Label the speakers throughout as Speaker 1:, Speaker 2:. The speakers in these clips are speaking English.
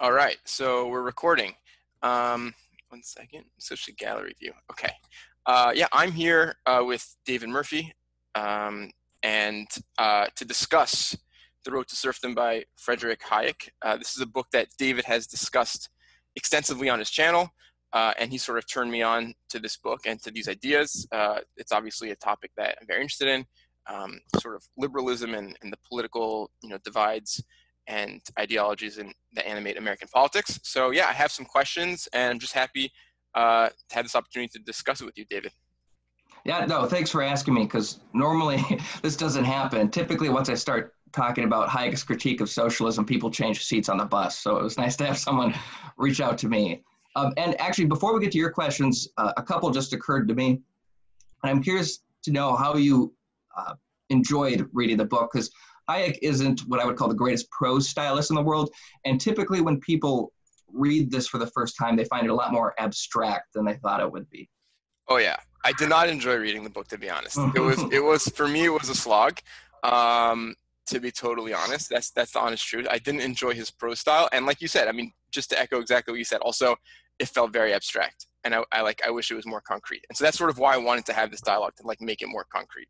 Speaker 1: All right, so we're recording. Um, one second, social gallery view. Okay. Uh, yeah, I'm here uh, with David Murphy um, and uh, to discuss The Road to Serfdom by Frederick Hayek. Uh, this is a book that David has discussed extensively on his channel, uh, and he sort of turned me on to this book and to these ideas. Uh, it's obviously a topic that I'm very interested in, um, sort of liberalism and, and the political you know, divides and ideologies in, that animate American politics. So yeah, I have some questions, and I'm just happy uh, to have this opportunity to discuss it with you, David.
Speaker 2: Yeah, no, thanks for asking me because normally this doesn't happen. Typically, once I start talking about Hayek's critique of socialism, people change seats on the bus. So it was nice to have someone reach out to me. Um, and actually, before we get to your questions, uh, a couple just occurred to me. And I'm curious to know how you uh, enjoyed reading the book because Hayek isn't what I would call the greatest prose stylist in the world. And typically, when people read this for the first time, they find it a lot more abstract than they thought it would be.
Speaker 1: Oh yeah, I did not enjoy reading the book to be honest. it was it was for me it was a slog. Um, to be totally honest, that's that's the honest truth. I didn't enjoy his prose style, and like you said, I mean, just to echo exactly what you said, also it felt very abstract, and I, I like I wish it was more concrete. And so that's sort of why I wanted to have this dialogue to like make it more concrete.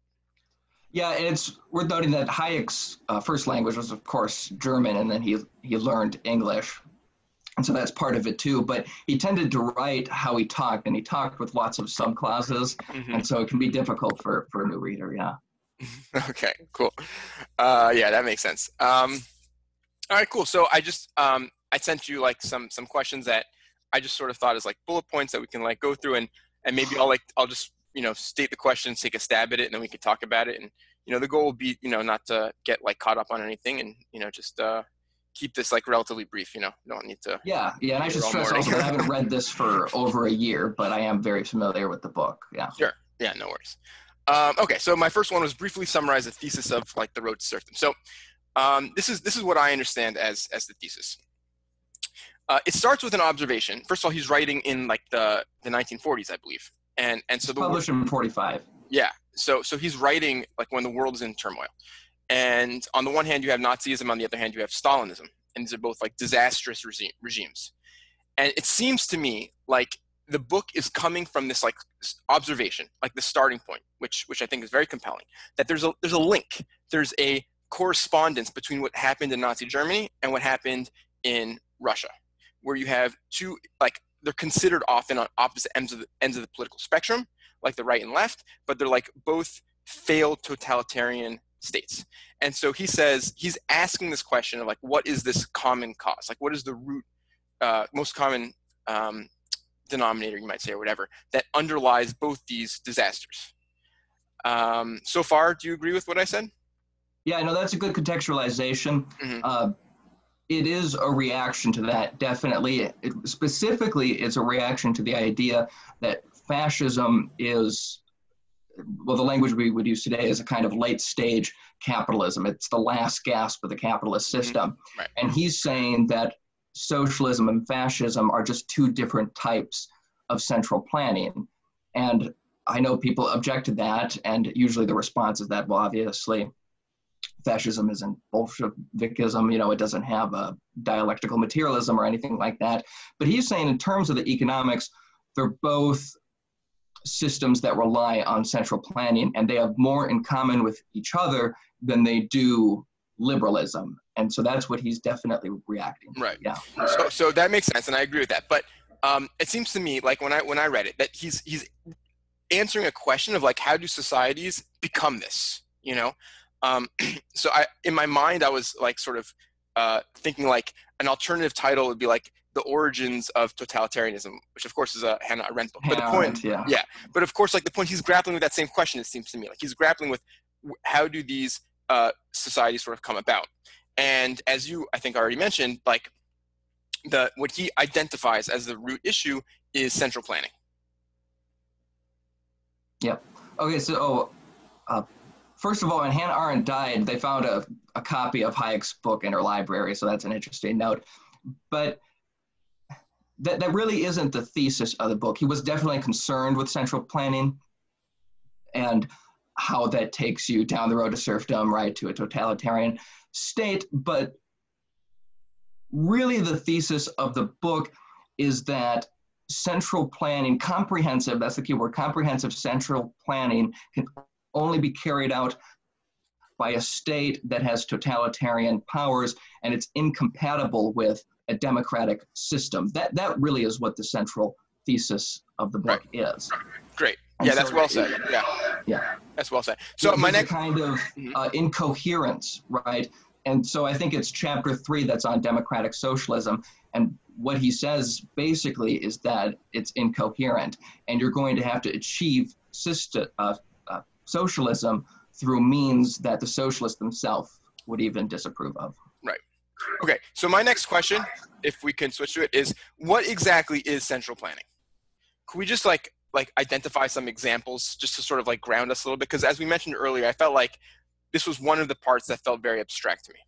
Speaker 2: Yeah, and it's worth noting that Hayek's uh, first language was, of course, German, and then he he learned English, and so that's part of it too. But he tended to write how he talked, and he talked with lots of subclauses, mm-hmm. and so it can be difficult for for a new reader. Yeah.
Speaker 1: okay. Cool. Uh, yeah, that makes sense. Um, all right. Cool. So I just um, I sent you like some some questions that I just sort of thought as like bullet points that we can like go through and and maybe I'll like I'll just you know state the questions, take a stab at it and then we can talk about it. And you know the goal will be you know not to get like caught up on anything and you know just uh keep this like relatively brief you know? You don't need to
Speaker 2: yeah yeah and i should stress also i haven't read this for over a year but i am very familiar with the book yeah.
Speaker 1: Sure yeah no worries. Um, okay so my first one was briefly summarize the thesis of like the road to serfdom. So um, this is this is what i understand as as the thesis. Uh, it starts with an observation. First of all he's writing in like the the 1940s i believe and and so
Speaker 2: the published in 45
Speaker 1: yeah. So so he's writing like when the world is in turmoil. And on the one hand you have nazism on the other hand you have stalinism. And these are both like disastrous regime, regimes. And it seems to me like the book is coming from this like observation like the starting point which which i think is very compelling that there's a there's a link. There's a correspondence between what happened in nazi germany and what happened in russia where you have two like they're considered often on opposite ends of the ends of the political spectrum, like the right and left, but they're like both failed totalitarian states. And so he says he's asking this question of like, what is this common cause? Like, what is the root, uh, most common um, denominator, you might say, or whatever, that underlies both these disasters? Um, so far, do you agree with what I said?
Speaker 2: Yeah, no, that's a good contextualization. Mm-hmm. Uh, it is a reaction to that, definitely. It, specifically, it's a reaction to the idea that fascism is, well, the language we would use today is a kind of late stage capitalism. It's the last gasp of the capitalist mm-hmm. system. Mm-hmm. Right. And he's saying that socialism and fascism are just two different types of central planning. And I know people object to that, and usually the response is that, well, obviously, fascism isn't Bolshevikism, you know, it doesn't have a dialectical materialism or anything like that. But he's saying, in terms of the economics, they're both systems that rely on central planning and they have more in common with each other than they do liberalism. And so that's what he's definitely reacting.
Speaker 1: To. Right. Yeah. So, so that makes sense, and I agree with that. But um, it seems to me, like when I when I read it, that he's he's answering a question of like how do societies become this? You know, um, so I, in my mind, I was like sort of uh, thinking like an alternative title would be like the origins of totalitarianism, which of course is a Hannah Arendt book. But the point, yeah. yeah, but of course, like the point, he's grappling with that same question. It seems to me like he's grappling with how do these uh, societies sort of come about. And as you, I think, already mentioned, like the what he identifies as the root issue is central planning.
Speaker 2: Yep. Okay. So, oh, uh, first of all, when Hannah Arendt died, they found a, a copy of Hayek's book in her library, so that's an interesting note. But that, that really isn't the thesis of the book. He was definitely concerned with central planning and how that takes you down the road to serfdom, right, to a totalitarian state. But really the thesis of the book is that central planning, comprehensive, that's the key word, comprehensive central planning can only be carried out by a state that has totalitarian powers and it's incompatible with a democratic system. That, that really is what the central thesis of the book right. is.
Speaker 1: Great. yeah, that's well said. Yeah.
Speaker 2: Yeah.
Speaker 1: That's well said. So my next
Speaker 2: kind of mm-hmm. uh, incoherence, right? And so I think it's chapter three that's on democratic socialism. And what he says basically is that it's incoherent, and you're going to have to achieve system, uh, socialism through means that the socialists themselves would even disapprove of.
Speaker 1: Right. Okay. So my next question, if we can switch to it, is what exactly is central planning? Could we just like like identify some examples just to sort of like ground us a little bit? Because as we mentioned earlier, I felt like this was one of the parts that felt very abstract to me.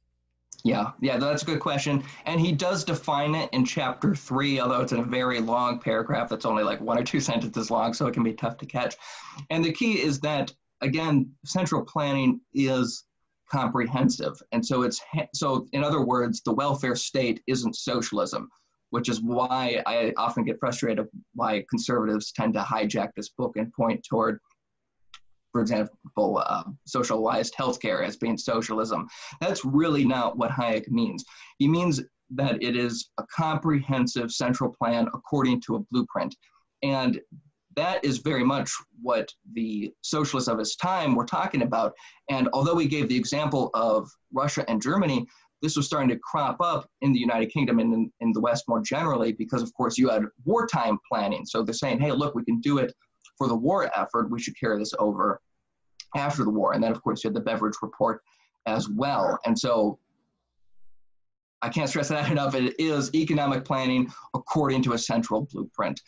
Speaker 2: Yeah, yeah, that's a good question. And he does define it in chapter three, although it's in a very long paragraph that's only like one or two sentences long, so it can be tough to catch. And the key is that, again, central planning is comprehensive. And so it's, so in other words, the welfare state isn't socialism, which is why I often get frustrated why conservatives tend to hijack this book and point toward for example, uh, socialized healthcare as being socialism. That's really not what Hayek means. He means that it is a comprehensive central plan according to a blueprint. And that is very much what the socialists of his time were talking about. And although we gave the example of Russia and Germany, this was starting to crop up in the United Kingdom and in, in the West more generally, because of course you had wartime planning. So they're saying, hey, look, we can do it for the war effort, we should carry this over after the war. And then, of course, you had the Beveridge Report as well. And so I can't stress that enough. It is economic planning according to a central blueprint.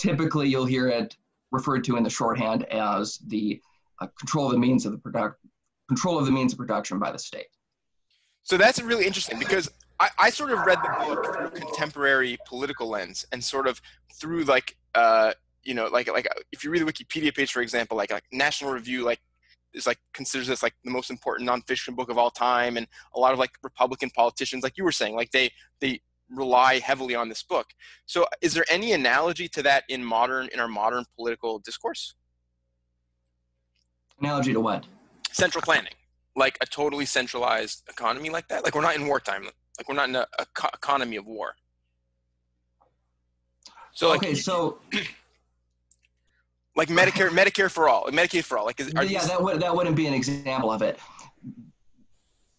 Speaker 2: Typically, you'll hear it referred to in the shorthand as the uh, control of the means of the product, control of the means of production by the state.
Speaker 1: So that's really interesting because I, I sort of read the book through contemporary political lens and sort of through like uh, you know, like like if you read the Wikipedia page, for example, like like National Review, like is like considers this like the most important nonfiction book of all time, and a lot of like Republican politicians, like you were saying, like they they rely heavily on this book. So, is there any analogy to that in modern in our modern political discourse?
Speaker 2: Analogy to what?
Speaker 1: Central planning, like a totally centralized economy like that. Like we're not in wartime. Like we're not in a, a economy of war.
Speaker 2: So like, okay, so
Speaker 1: like Medicare, Medicare for all, Medicaid for all. Like, is,
Speaker 2: yeah, that would that wouldn't be an example of it.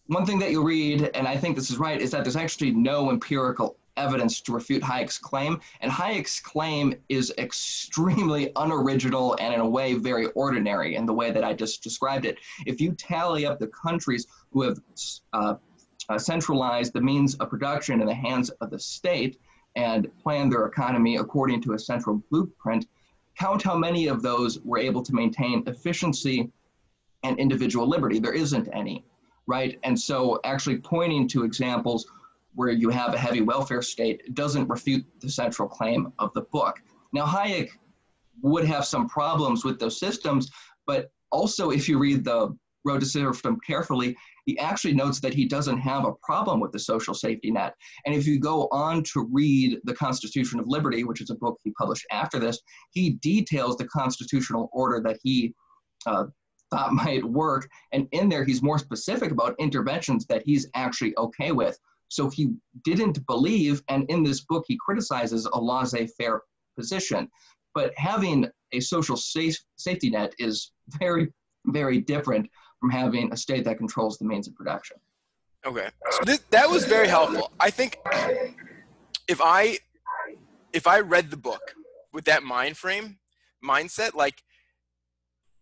Speaker 2: One thing that you read, and I think this is right, is that there's actually no empirical evidence to refute Hayek's claim, and Hayek's claim is extremely unoriginal and in a way very ordinary in the way that I just described it. If you tally up the countries who have uh, uh, centralized the means of production in the hands of the state and planned their economy according to a central blueprint, count how many of those were able to maintain efficiency and individual liberty. There isn't any, right? And so actually pointing to examples where you have a heavy welfare state doesn't refute the central claim of the book. Now, Hayek would have some problems with those systems, but also if you read the Road to Serfdom carefully, he actually notes that he doesn't have a problem with the social safety net. And if you go on to read The Constitution of Liberty, which is a book he published after this, he details the constitutional order that he uh, thought uh, might work. And in there, he's more specific about interventions that he's actually okay with. So he didn't believe, and in this book, he criticizes a laissez faire position. But having a social safe, safety net is very, very different from having a state that controls the means of production.
Speaker 1: Okay, so this, that was very helpful. I think if I if I read the book with that mind frame mindset, like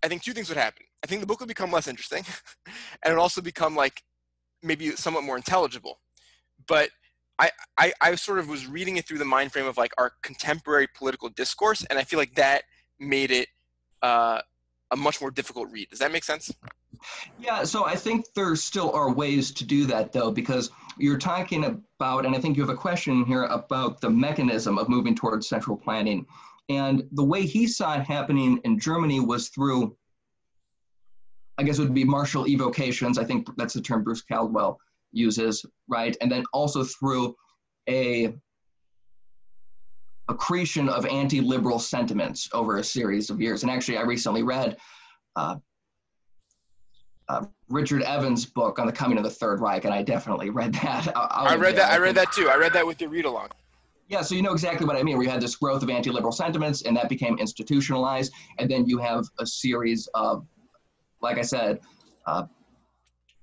Speaker 1: I think two things would happen. I think the book would become less interesting, and it also become like maybe somewhat more intelligible. But I, I, I sort of was reading it through the mind frame of like our contemporary political discourse, and I feel like that made it uh, a much more difficult read. Does that make sense?
Speaker 2: Yeah, so I think there still are ways to do that though, because you're talking about, and I think you have a question here about the mechanism of moving towards central planning. And the way he saw it happening in Germany was through, I guess it would be martial evocations. I think that's the term Bruce Caldwell uses, right? And then also through a accretion of anti-liberal sentiments over a series of years. And actually, I recently read uh, uh, Richard Evans' book on the coming of the Third Reich, and I definitely read that.
Speaker 1: I, I read that. I read that too. I read that with your read along.
Speaker 2: Yeah, so you know exactly what I mean. We had this growth of anti-liberal sentiments, and that became institutionalized, and then you have a series of, like I said, uh,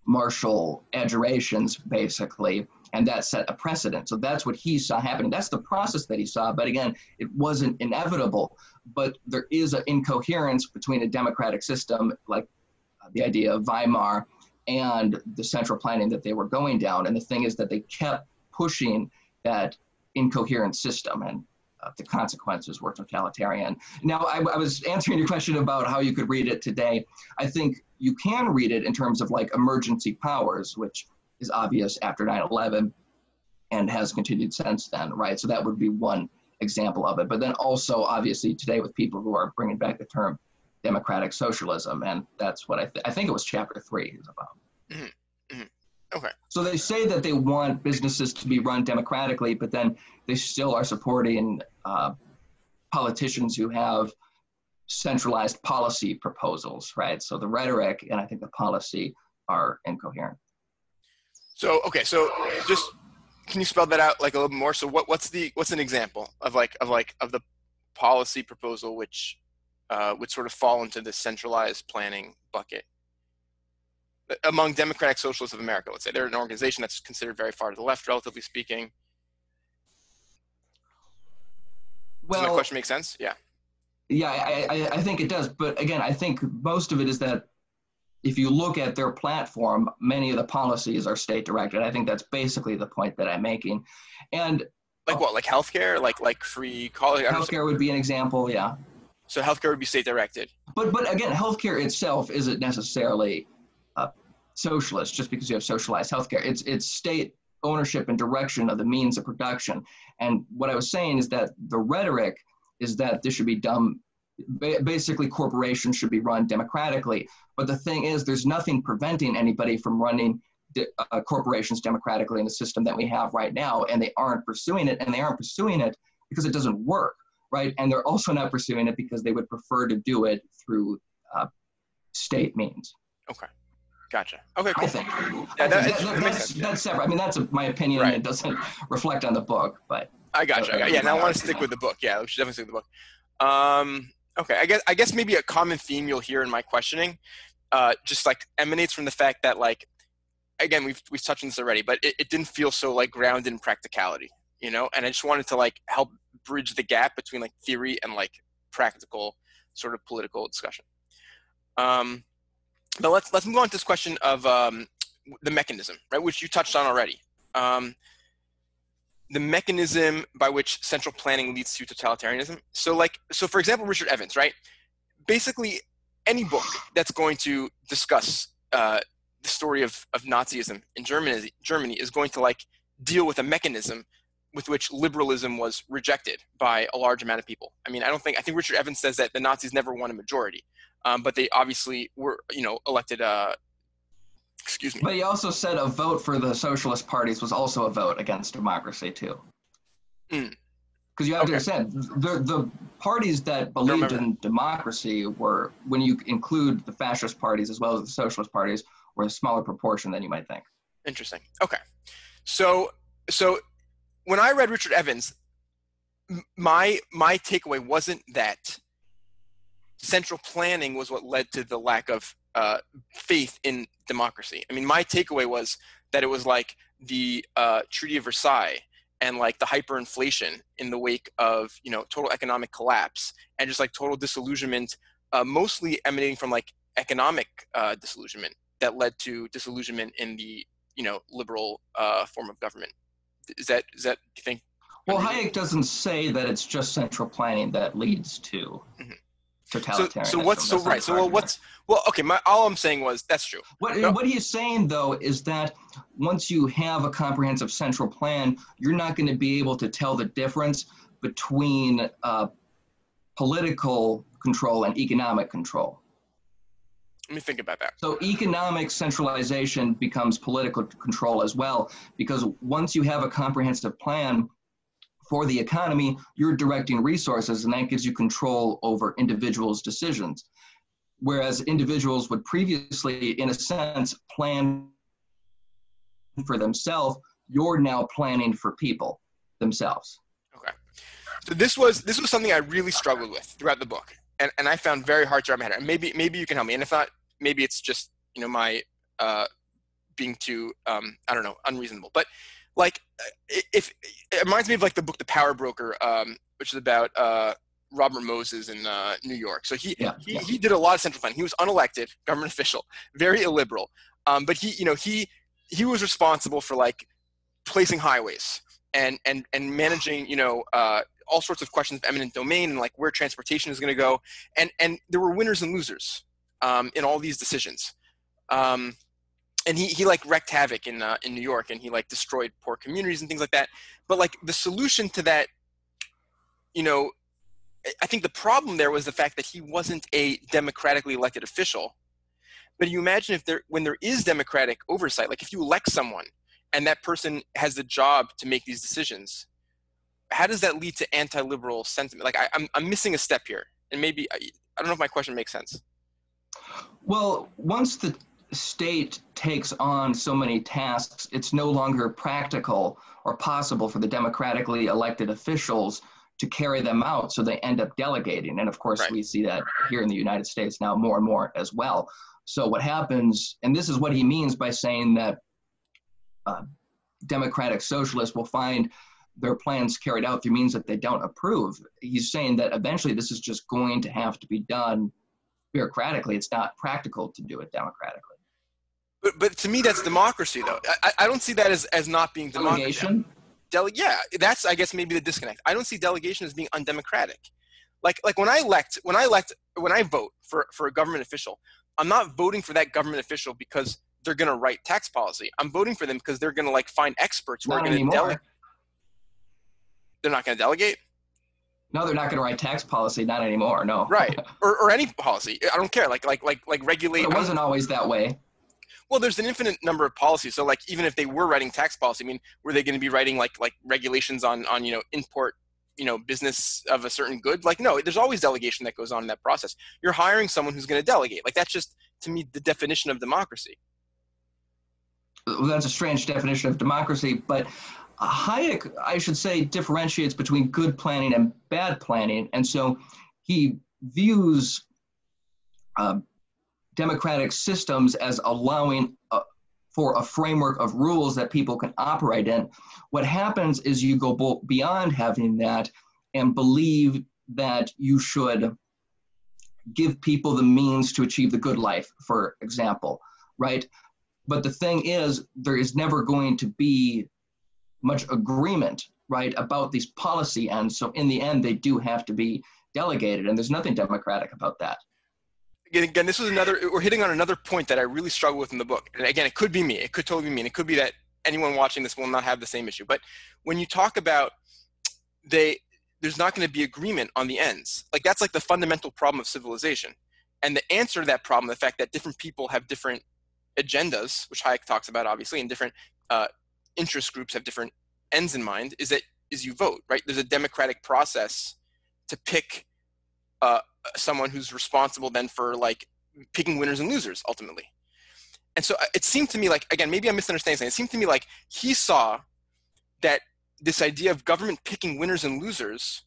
Speaker 2: martial adjurations, basically, and that set a precedent. So that's what he saw happening. That's the process that he saw. But again, it wasn't inevitable. But there is an incoherence between a democratic system, like the idea of Weimar, and the central planning that they were going down. And the thing is that they kept pushing that incoherent system and uh, the consequences were totalitarian. Now, I, I, was answering your question about how you could read it today. I think you can read it in terms of like emergency powers, which is obvious after 9 11 and has continued since then, right? So that would be one example of it. But then also, obviously, today with people who are bringing back the term democratic socialism, and that's what I, th- I think it was chapter three is about. Mm-hmm.
Speaker 1: Okay.
Speaker 2: So they say that they want businesses to be run democratically, but then they still are supporting uh, politicians who have centralized policy proposals, right? So the rhetoric and I think the policy are incoherent.
Speaker 1: So okay, so just can you spell that out like a little more? So what what's the what's an example of like of like of the policy proposal which uh, would sort of fall into the centralized planning bucket? Among Democratic Socialists of America, let's say they're an organization that's considered very far to the left, relatively speaking. Well, Does my question make sense? Yeah.
Speaker 2: Yeah, I, I think it does. But again, I think most of it is that if you look at their platform, many of the policies are state directed. I think that's basically the point that I'm making. And
Speaker 1: like what, like healthcare, like like free college.
Speaker 2: Healthcare would be an example, yeah.
Speaker 1: So healthcare would be state directed.
Speaker 2: But but again, healthcare itself isn't necessarily uh, socialist just because you have socialized healthcare. It's it's state ownership and direction of the means of production. And what I was saying is that the rhetoric is that this should be done. Basically, corporations should be run democratically. But the thing is, there's nothing preventing anybody from running uh, corporations democratically in the system that we have right now, and they aren't pursuing it, and they aren't pursuing it because it doesn't work, right? And they're also not pursuing it because they would prefer to do it through uh, state means.
Speaker 1: Okay. Gotcha. Okay, cool.
Speaker 2: I think. Yeah, that, that, that, that's, that's separate. I mean, that's a, my opinion. Right. It doesn't reflect on the book, but.
Speaker 1: I gotcha. I got, yeah, now I want to stick with the book. Yeah, we should definitely stick with the book. Um, okay, I guess I guess maybe a common theme you'll hear in my questioning, uh, just like emanates from the fact that like, again, we've we've touched on this already, but it, it didn't feel so like grounded in practicality, you know. And I just wanted to like help bridge the gap between like theory and like practical sort of political discussion. Um, but let's let's move on to this question of um, the mechanism, right, which you touched on already. Um, the mechanism by which central planning leads to totalitarianism. So, like, so for example, Richard Evans, right? Basically, any book that's going to discuss uh, the story of, of Nazism in Germany, Germany is going to like deal with a mechanism with which liberalism was rejected by a large amount of people. I mean, I don't think I think Richard Evans says that the Nazis never won a majority, um, but they obviously were, you know, elected. Uh, excuse me.
Speaker 2: But he also said a vote for the socialist parties was also a vote against democracy too.
Speaker 1: Because
Speaker 2: mm. you have okay. to understand, the the parties that believed in democracy were, when you include the fascist parties as well as the socialist parties, were a smaller proportion than you might think.
Speaker 1: Interesting. Okay, so so when I read Richard Evans, my my takeaway wasn't that central planning was what led to the lack of uh, faith in democracy. I mean, my takeaway was that it was like the uh, Treaty of Versailles and like the hyperinflation in the wake of you know total economic collapse and just like total disillusionment, uh, mostly emanating from like economic uh, disillusionment that led to disillusionment in the you know liberal uh, form of government. Is that is that do you think?
Speaker 2: Well, Hayek doesn't say that it's just central planning that leads to. Mm-hmm totalitarianism.
Speaker 1: So, so what's so right? So well, what's well? Okay, my all I'm saying was that's true.
Speaker 2: What no. what he's saying though is that once you have a comprehensive central plan, you're not going to be able to tell the difference between uh, political control and economic control.
Speaker 1: Let me think about that.
Speaker 2: So economic centralization becomes political control as well, because once you have a comprehensive plan for the economy, you're directing resources, and that gives you control over individuals' decisions. Whereas individuals would previously, in a sense, plan for themselves, you're now planning for people themselves.
Speaker 1: Okay. So this was this was something I really struggled with throughout the book, and, and I found very hard to wrap my head around. Maybe maybe you can help me, and if not, maybe it's just you know my uh, being too um, I don't know unreasonable. But like if it reminds me of like the book The Power Broker, um, which is about uh, Robert Moses in uh, New York. So he, yeah. he he did a lot of central planning. He was unelected government official, very illiberal. Um, but he you know he he was responsible for like placing highways and and and managing you know uh, all sorts of questions of eminent domain and like where transportation is going to go and and there were winners and losers um, in all these decisions um, and he, he like wreaked havoc in uh, in New York and he like destroyed poor communities and things like that. But like the solution to that you know I think the problem there was the fact that he wasn't a democratically elected official. But you imagine if there when there is democratic oversight like if you elect someone and that person has the job to make these decisions how does that lead to anti-liberal sentiment? Like I, am I'm, I'm missing a step here and maybe I, I don't know if my question makes sense.
Speaker 2: Well once the state takes on so many tasks it's no longer practical or possible for the democratically elected officials to carry them out so they end up delegating and of course right. we see that here in the united states now more and more as well so what happens and this is what he means by saying that uh, democratic socialists will find their plans carried out through means that they don't approve. He's saying that eventually this is just going to have to be done bureaucratically. It's not practical to do it democratically.
Speaker 1: But, but to me, that's democracy, though. I, I don't see that as, as not being democracy.
Speaker 2: Delegation?
Speaker 1: Dele- yeah, that's I guess maybe the disconnect. I don't see delegation as being undemocratic. Like like when I elect when I elect when I vote for for a government official, I'm not voting for that government official because they're going to write tax policy. I'm voting for them because they're going to like find experts who
Speaker 2: not
Speaker 1: are going
Speaker 2: to delegate.
Speaker 1: They're not going to delegate.
Speaker 2: No, they're not going to write tax policy. Not anymore. No.
Speaker 1: Right. Or, or any policy. I don't care. Like like like like regulate.
Speaker 2: But it wasn't always that way.
Speaker 1: Well, there's an infinite number of policies. So like even if they were writing tax policy, I mean, were they going to be writing like like regulations on on you know import you know business of a certain good like no there's always delegation that goes on in that process you're hiring someone who's going to delegate like that's just to me the definition of democracy
Speaker 2: that's a strange definition of democracy, but Hayek, I should say, differentiates between good planning and bad planning. And so he views uh, democratic systems as allowing a, uh, for a framework of rules that people can operate in. What happens is you go beyond having that and believe that you should give people the means to achieve the good life, for example, right? But the thing is, there is never going to be much agreement, right, about these policy ends. So in the end, they do have to be delegated, and there's nothing democratic about that.
Speaker 1: Again, this was another. We're hitting on another point that I really struggle with in the book. And again, it could be me. It could totally be me. And it could be that anyone watching this will not have the same issue. But when you talk about they, there's not going to be agreement on the ends. Like that's like the fundamental problem of civilization. And the answer to that problem, the fact that different people have different agendas, which Hayek talks about obviously, and different uh, interest groups have different ends in mind, is that is you vote, right? There's a democratic process to pick uh, someone who's responsible then for like picking winners and losers ultimately. And so uh, it seemed to me like again, maybe I'm misunderstanding something. It seemed to me like he saw that this idea of government picking winners and losers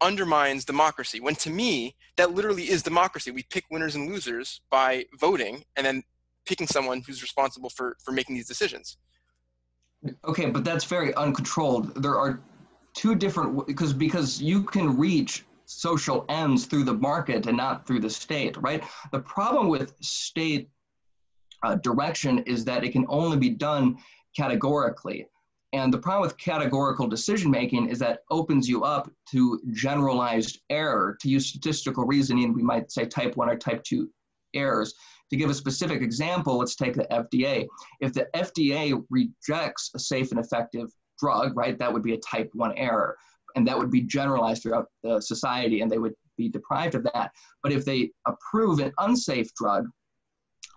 Speaker 1: undermines democracy when to me that literally is democracy we pick winners and losers by voting and then picking someone who's responsible for for making these decisions.
Speaker 2: Okay, but that's very uncontrolled. There are two different because because you can reach social ends through the market and not through the state, right? The problem with state uh, direction is that it can only be done categorically. And the problem with categorical decision making is that opens you up to generalized error. To use statistical reasoning, we might say type 1 or type 2 errors. To give a specific example, let's take the FDA. If the FDA rejects a safe and effective drug, right, that would be a type 1 error. And that would be generalized throughout the society, and they would be deprived of that. But if they approve an unsafe drug,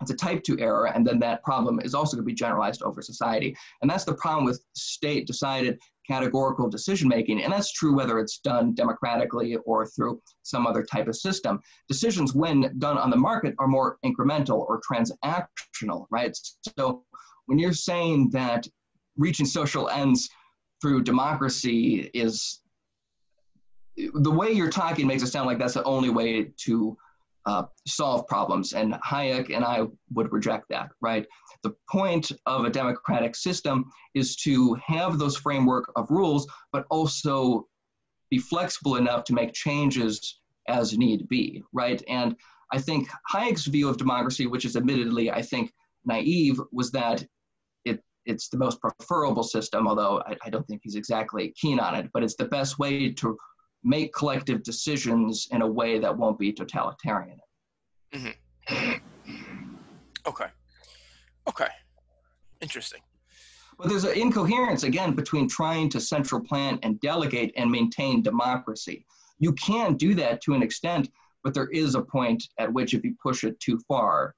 Speaker 2: it's a type 2 error, and then that problem is also going to be generalized over society. And that's the problem with state decided categorical decision making. And that's true whether it's done democratically or through some other type of system. Decisions, when done on the market, are more incremental or transactional, right? So when you're saying that reaching social ends through democracy is the way you're talking makes it sound like that's the only way to uh, solve problems. And Hayek and I would reject that, right? The point of a democratic system is to have those framework of rules, but also be flexible enough to make changes as need be, right? And I think Hayek's view of democracy, which is admittedly, I think, naive, was that it it's the most preferable system, although I, I don't think he's exactly keen on it, but it's the best way to make collective decisions in a way that won't be totalitarian.
Speaker 1: Mm-hmm. Okay. Okay. Interesting.
Speaker 2: But there's an incoherence again between trying to central plan and delegate and maintain democracy. You can do that to an extent, but there is a point at which if you push it too far,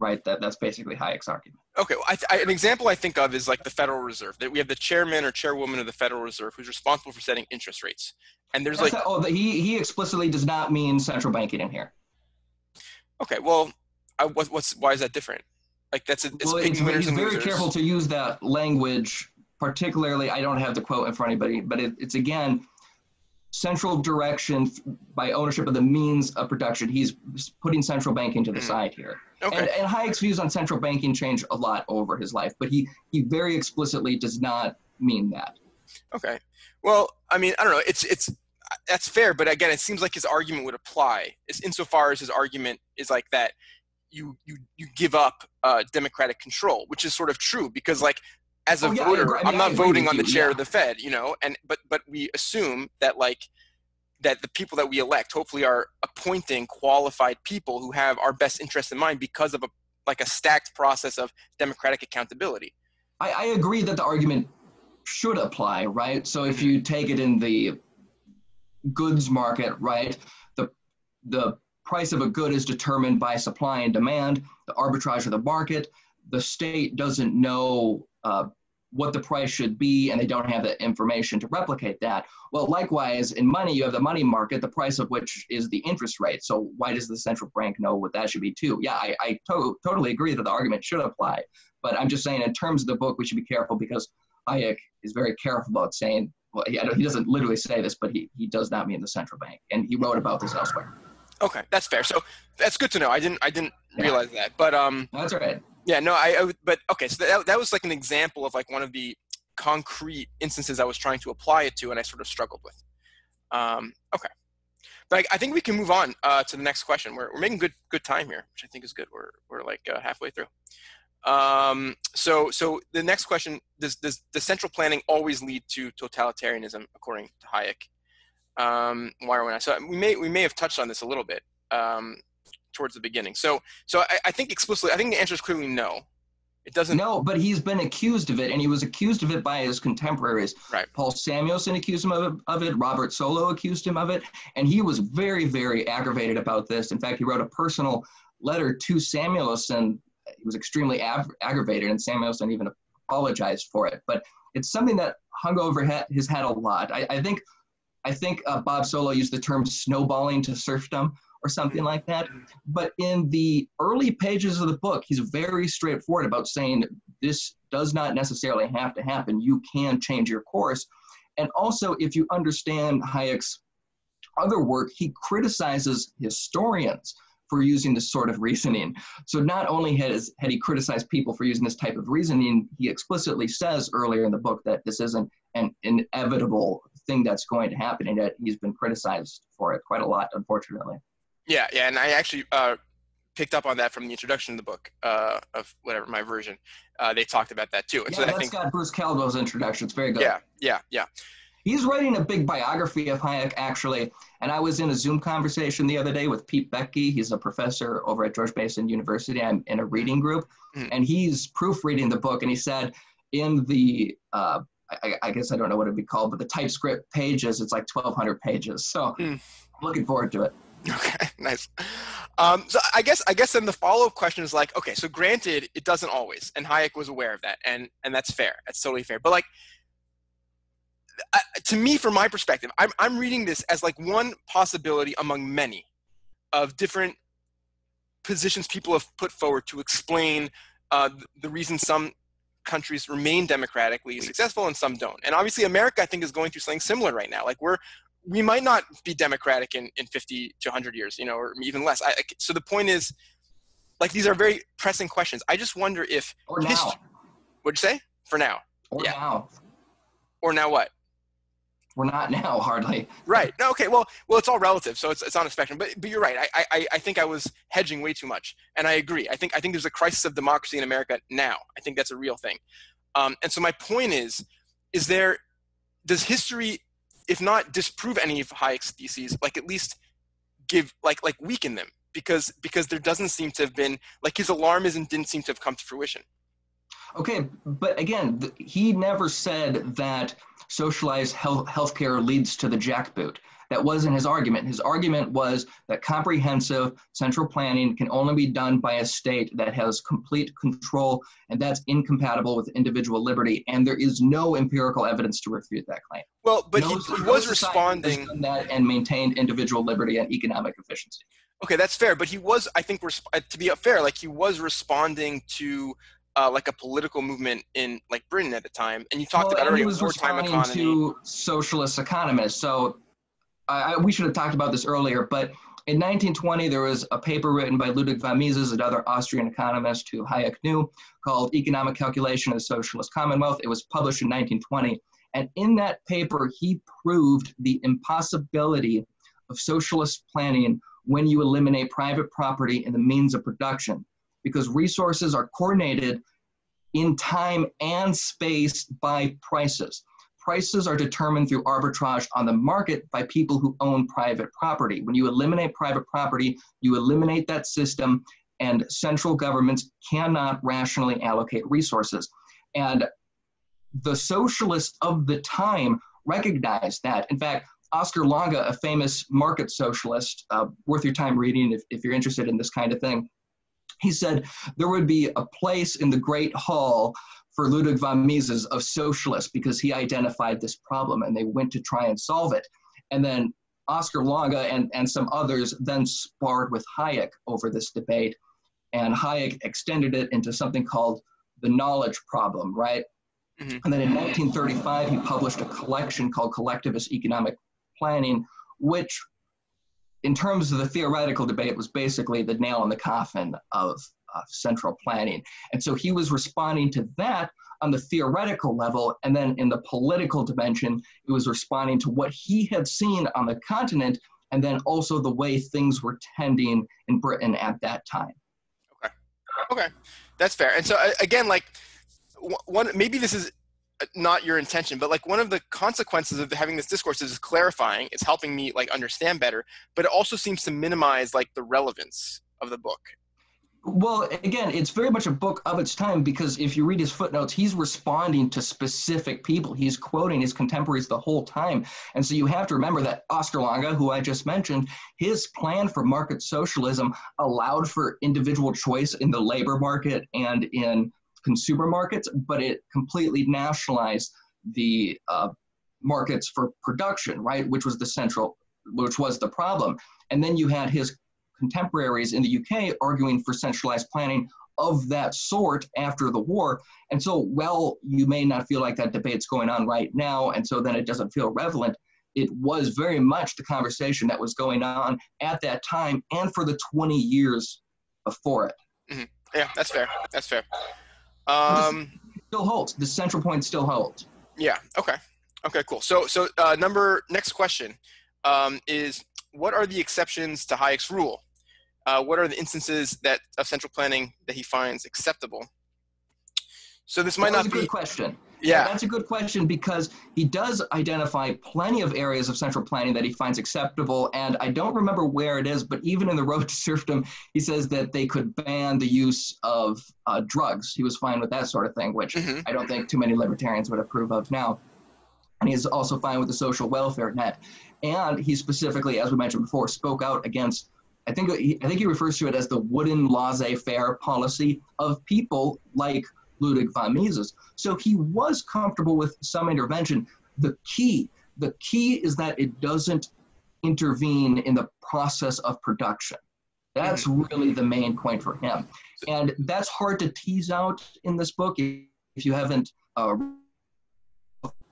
Speaker 2: right, that, that's basically Hayek's argument.
Speaker 1: Okay, well, I, I, an example I think of is like the Federal Reserve. That we have the chairman or chairwoman of the Federal Reserve who's responsible for setting interest rates. And there's That's like,
Speaker 2: a, oh, he he explicitly does not mean central banking in here.
Speaker 1: Okay, well, I, what, what's why is that different? Like that's a, it's well,
Speaker 2: picking winners he's very losers. careful to use that language. Particularly, I don't have the quote in front of anybody, but it, it's again central direction by ownership of the means of production. He's putting central banking to the mm. side here. Okay. And, and Hayek's views on central banking change a lot over his life, but he, he very explicitly does not mean that.
Speaker 1: Okay. Well, I mean, I don't know. It's it's that's fair, but again, it seems like his argument would apply, insofar as his argument is like that you you you give up uh, democratic control, which is sort of true because like as a oh, yeah, voter, I am not voting on the chair yeah. of the Fed, you know, and but but we assume that like that the people that we elect hopefully are appointing qualified people who have our best interest in mind because of a like a stacked process of democratic accountability.
Speaker 2: I, I agree that the argument should apply, right? So if you take it in the goods market, right, the the price of a good is determined by supply and demand, the arbitrage of the market. The state doesn't know uh, what the price should be, and they don't have the information to replicate that. Well, likewise, in money, you have the money market, the price of which is the interest rate. So why does the central bank know what that should be too? Yeah, I, I to- totally agree that the argument should apply. But I'm just saying, in terms of the book, we should be careful because Hayek is very careful about saying, well, he, he doesn't literally say this, but he, he does not mean the central bank. And he wrote about this elsewhere.
Speaker 1: Okay, that's fair. So that's good to know. I didn't I didn't yeah. realize that. But um
Speaker 2: That's all right.
Speaker 1: Yeah, no, I, I but okay, so that that was like an example of like one of the concrete instances I was trying to apply it to and I sort of struggled with. Um okay. But I, I think we can move on uh, to the next question. We're, we're making good good time here, which I think is good. We're we're like uh, halfway through. Um, so, so the next question: Does does the central planning always lead to totalitarianism, according to Hayek? Um, why or why not? So we may we may have touched on this a little bit um, towards the beginning. So, so I, I think explicitly, I think the answer is clearly no. It doesn't.
Speaker 2: No, but he's been accused of it, and he was accused of it by his contemporaries.
Speaker 1: Right.
Speaker 2: Paul Samuelson accused him of, of it. Robert Solow accused him of it, and he was very, very aggravated about this. In fact, he wrote a personal letter to Samuelson he was extremely ag- aggravated, and Samuelson even apologized for it. But it's something that hung over his head a lot. I, I think I think uh, Bob Solow used the term snowballing to serfdom or something mm-hmm. like that. But in the early pages of the book, he's very straightforward about saying this does not necessarily have to happen. You can change your course. And also, if you understand Hayek's other work, he criticizes historians for using this sort of reasoning. So not only has had he criticized people for using this type of reasoning, he explicitly says earlier in the book that this isn't an inevitable thing that's going to happen, and that he's been criticized for it quite a lot, unfortunately.
Speaker 1: Yeah, yeah, and I actually uh, picked up on that from the introduction of the book uh, of whatever my version. Uh, they talked about that too.
Speaker 2: And yeah, so that's I think, got Bruce Caldwell's introduction. It's very good.
Speaker 1: Yeah, yeah, yeah.
Speaker 2: He's writing a big biography of Hayek, actually. And I was in a Zoom conversation the other day with Pete Boettke. He's a professor over at George Mason University. I'm in a reading group, mm-hmm. and he's proofreading the book. And he said, in the, uh, I, I, guess I don't know what it'd be called, but the TypeScript pages, it's like 1,200 pages. So mm. I'm looking forward to it.
Speaker 1: Okay, nice. Um, so I guess I guess then the follow up question is like, okay, so granted, it doesn't always, and Hayek was aware of that, and and that's fair. That's totally fair. But like, to me, from my perspective, I'm I'm reading this as like one possibility among many of different positions people have put forward to explain uh, the reason some countries remain democratically successful and some don't. And obviously, America, I think, is going through something similar right now. Like we're we might not be democratic in, in 50 to 100 years, you know, or even less. I, so the point is, like, these are very pressing questions. I just wonder if
Speaker 2: or now.
Speaker 1: what'd you say? For now.
Speaker 2: Or yeah. now.
Speaker 1: Or now what?
Speaker 2: We're not now, hardly.
Speaker 1: right. No. Okay. Well, well, it's all relative, so it's, it's on a spectrum. But but you're right. I, I I think I was hedging way too much, and I agree. I think I think there's a crisis of democracy in America now. I think that's a real thing. Um, and so my point is, is there does history if not disprove any of Hayek's theses, like at least give like like weaken them because because there doesn't seem to have been like his alarmism didn't seem to have come to fruition.
Speaker 2: Okay, but again, he never said that socialized health healthcare leads to the jackboot. That wasn't his argument. His argument was that comprehensive central planning can only be done by a state that has complete control, and that's incompatible with individual liberty. And there is no empirical evidence to refute that claim.
Speaker 1: Well, but no, he, he was responding
Speaker 2: that and maintained individual liberty and economic efficiency.
Speaker 1: Okay, that's fair. But he was, I think, uh, to be fair, like he was responding to uh, like a political movement in like Britain at the time, and you talked
Speaker 2: well,
Speaker 1: about already
Speaker 2: he was
Speaker 1: wartime
Speaker 2: economy. to socialist economists. So I, we should have talked about this earlier, but in 1920, there was a paper written by Ludwig von Mises, another Austrian economist who Hayek knew, called Economic Calculation of the Socialist Commonwealth. It was published in 1920. And in that paper, he proved the impossibility of socialist planning when you eliminate private property and the means of production, because resources are coordinated in time and space by prices prices are determined through arbitrage on the market by people who own private property. When you eliminate private property, you eliminate that system, and central governments cannot rationally allocate resources. And the socialists of the time recognized that. In fact, Oskar Lange, a famous market socialist, uh, worth your time reading if, if you're interested in this kind of thing, he said there would be a place in the Great Hall for Ludwig von Mises of socialists because he identified this problem and they went to try and solve it. And then Oskar Lange and, and some others then sparred with Hayek over this debate. And Hayek extended it into something called the knowledge problem, right? Mm-hmm. And then in 1935, he published a collection called Collectivist Economic Planning, which, in terms of the theoretical debate, was basically the nail in the coffin of uh, central planning. And so he was responding to that on the theoretical level. And then in the political dimension, he was responding to what he had seen on the continent and then also the way things were tending in Britain at that time.
Speaker 1: Okay. Okay. That's fair. And so, again, like, one maybe this is not your intention but like one of the consequences of having this discourse is clarifying it's helping me like understand better but it also seems to minimize like the relevance of the book
Speaker 2: well, again, it's very much a book of its time because if you read his footnotes, he's responding to specific people. He's quoting his contemporaries the whole time. And so you have to remember that Oskar Lange, who I just mentioned, his plan for market socialism allowed for individual choice in the labor market and in consumer markets, but it completely nationalized the uh, markets for production, right, which was the central, which was the problem. And then you had his contemporaries in the UK arguing for centralized planning of that sort after the war. And so, well, you may not feel like that debate's going on right now, and so then it doesn't feel relevant. It was very much the conversation that was going on at that time and for the 20 years before it.
Speaker 1: Mm-hmm. Yeah, that's fair. That's fair. Um,
Speaker 2: still holds. The central point still holds.
Speaker 1: Yeah. Okay. Okay. Cool. So, so uh, number next question um, is: What are the exceptions to Hayek's rule? Uh, what are the instances that of central planning that he finds acceptable? So this might
Speaker 2: not
Speaker 1: be
Speaker 2: a good question.
Speaker 1: Yeah.
Speaker 2: that's a good question because he does identify plenty of areas of central planning that he finds acceptable. And I don't remember where it is, but even in the Road to Serfdom, he says that they could ban the use of uh, drugs. He was fine with that sort of thing, which mm-hmm. I don't think too many libertarians would approve of now. and he's also fine with the social welfare net. And he specifically, as we mentioned before, spoke out against. I think I think he refers to it as the wooden laissez-faire policy of people like Ludwig von Mises. So he was comfortable with some intervention. The key, the key is that it doesn't intervene in the process of production. That's mm-hmm. really the main point for him. And that's hard to tease out in this book if you haven't uh,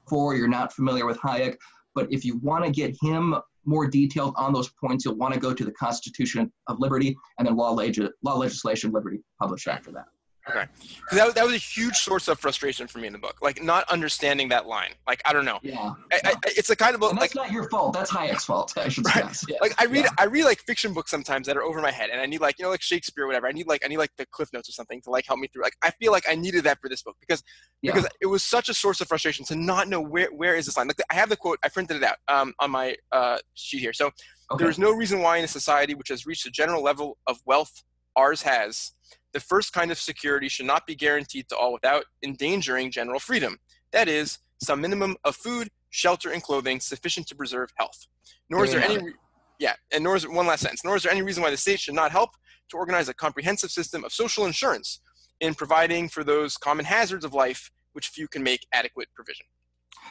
Speaker 2: before, you're not familiar with Hayek. But if you want to get him more detailed on those points, you'll want to go to the Constitution of Liberty and then Law, Leg- Law Legislation Liberty published after that.
Speaker 1: Okay. Because that, that was a huge source of frustration for me in the book, like not understanding that line. Like I don't know.
Speaker 2: Yeah.
Speaker 1: I, I, it's a kind of book.
Speaker 2: And that's
Speaker 1: like,
Speaker 2: not your fault. That's Hayek's fault. I should right.
Speaker 1: Yeah. Like I read, yeah. I read like fiction books sometimes that are over my head, and I need like you know like Shakespeare or whatever. I need like I need like the Cliff Notes or something to like help me through. Like I feel like I needed that for this book because yeah. because it was such a source of frustration to not know where where is this line. Like I have the quote. I printed it out um, on my uh, sheet here. So okay. there is no reason why in a society which has reached a general level of wealth ours has the first kind of security should not be guaranteed to all without endangering general freedom. That is, some minimum of food, shelter, and clothing sufficient to preserve health. Nor is there any, re- yeah, and nor is one last sentence. Nor is there any reason why the state should not help to organize a comprehensive system of social insurance in providing for those common hazards of life which few can make adequate provision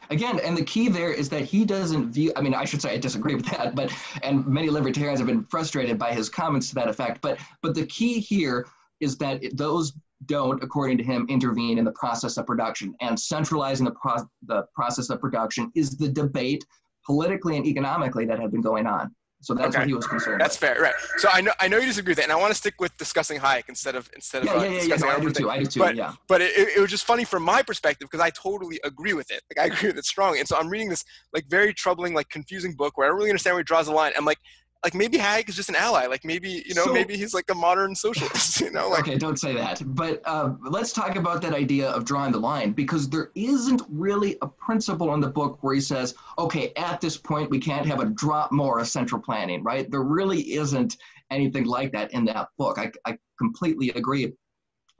Speaker 2: again and the key there is that he doesn't view i mean i should say i disagree with that but and many libertarians have been frustrated by his comments to that effect but but the key here is that those don't, according to him, intervene in the process of production. And centralizing the, pro- the process of production is the debate politically and economically that had been going on. So that's okay. what he was concerned.
Speaker 1: That's
Speaker 2: with.
Speaker 1: fair, right? So I know I know you disagree with that, and I want to stick with discussing Hayek instead of instead
Speaker 2: of
Speaker 1: yeah,
Speaker 2: uh, yeah, yeah, yeah. No, I do too. I do too.
Speaker 1: But,
Speaker 2: yeah.
Speaker 1: But it, it was just funny from my perspective because I totally agree with it. Like I agree with it strongly, and so I'm reading this like very troubling, like confusing book where I don't really understand where he draws the line. I'm like, like maybe Hayek is just an ally. Like maybe you know so, maybe he's like a modern socialist. You know. Like,
Speaker 2: okay, don't say that. But uh, let's talk about that idea of drawing the line because there isn't really a principle in the book where he says, okay, at this point we can't have a drop more of central planning, right? There really isn't anything like that in that book. I, I completely agree.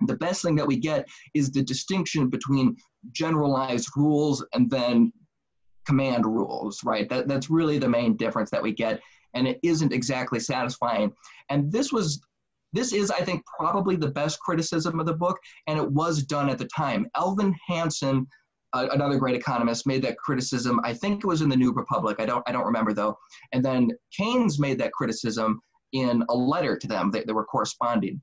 Speaker 2: The best thing that we get is the distinction between generalized rules and then command rules, right? That, that's really the main difference that we get and it isn't exactly satisfying. And this was this is, I think, probably the best criticism of the book, and it was done at the time. Alvin Hansen, uh, another great economist, made that criticism. I think it was in the New Republic. I don't, I don't remember though. And then Keynes made that criticism in a letter to them. They, they were corresponding,